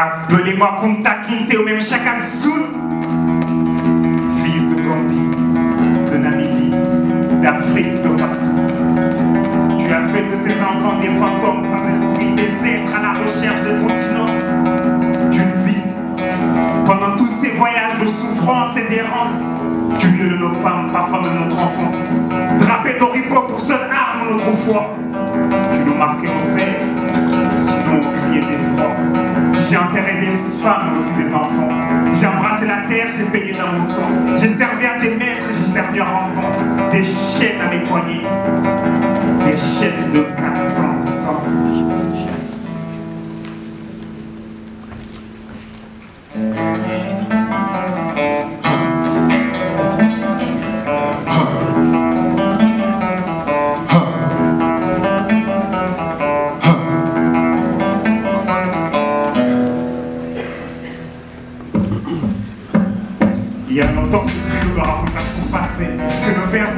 Appelez-moi Kunta Kinte ou même Zulu. Fils de Gambie, de Namibie, d'Afrique, de. Tu as fait de ces enfants des fantômes sans esprit, des êtres à la recherche de continents. D'une vie. Pendant tous ces voyages de souffrance et d'errance, tu violes nos femmes, parfois de notre enfance. Drapé d'oripeaux pour seule arme notre foi. Tu nous marquais nos faits, J'ai enterré des femmes, aussi des enfants. J'ai embrassé la terre, j'ai payé dans mon sang. J'ai servi à des maîtres, j'ai servi à rampant. Des chaînes à mes poignets, des chaînes de 400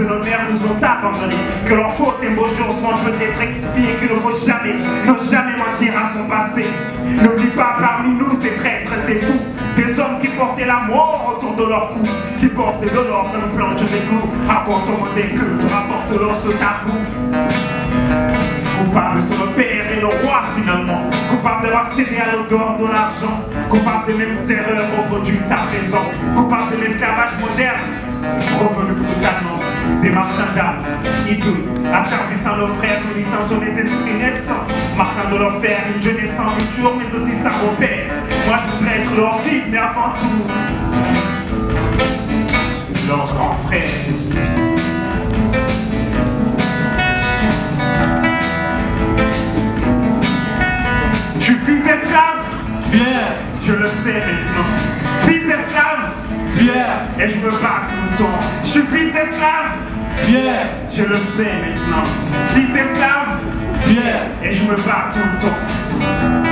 que nos mères nous ont abandonnés, que leurs fautes et beaux jours sont peut-être expiés, qu'il ne faut jamais, ne jamais mentir à son passé. N'oublie pas parmi nous ces traîtres, ces fous, des hommes qui portaient la mort autour de leur cou, qui portaient de l'or dans nos planches des clous, racontant des cultes, rapportent leur ce tabou? Coupable sur le père et le roi finalement. Coupable d'avoir cédé à l'odeur de l'argent. Coupable des mêmes erreurs reproduites à présent Coupable de l'esclavage des marchands d'âmes. Hideux Asservissant nos frères militants sur les esprits naissants. Marquant de faire une jeunesse sans futur mais aussi sans repère. Moi je voudrais être leur fils mais avant tout Leur grand frère. Je suis fils d'esclave, Fier, je le sais maintenant. Fils d'esclave, fier, et je me bats tout le temps. Je suis fils d'esclave, fier, je le sais maintenant. Fils d'esclave, fier, et je me bats tout le temps.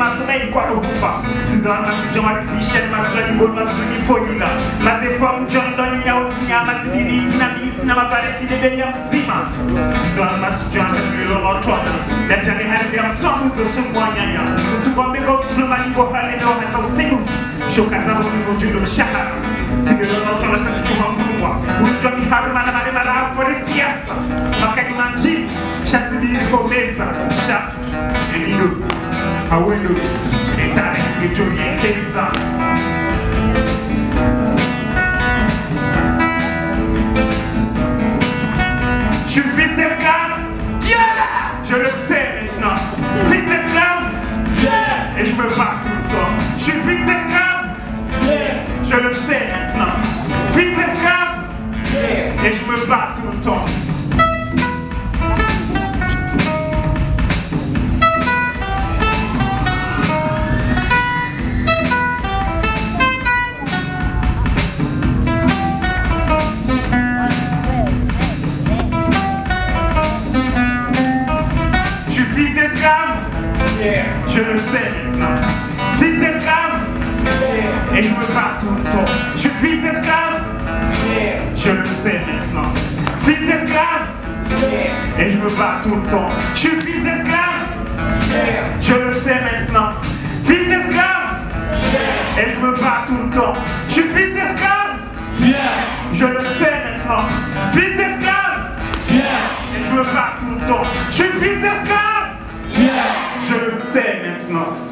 masuna ilikuwa ukufa sizo masija matulisha masuna ibol masuna ni mazefa mjondo nyauzinya mazibiri na bisi na mabareti lebeya mzima sizo masija tulilolotwana dajani hali ya mtsambuzo sumwanyanya utukwambiko tuzumaniko haleneo hata usiku shoka zabo nivojundo mshahara zililolotwana sasa chuma mkubwa ulijwa miharuma na maremara hapo ni siasa makani manjizi shasibiri komeza awilo itangitoriekeza Je le sais maintenant. Fils d'esclave, et je me bats tout le temps. Je suis fils d'esclave, je le sais maintenant. Fils d'esclave, et je me bats tout le temps. Je suis fils d'esclave, je le sais maintenant. Fils d'esclave, et je me bats tout le temps. Je suis fils d'esclave, je le sais maintenant. Fils d'esclave, et je me bats tout le temps. Je suis fils d'esclave. not.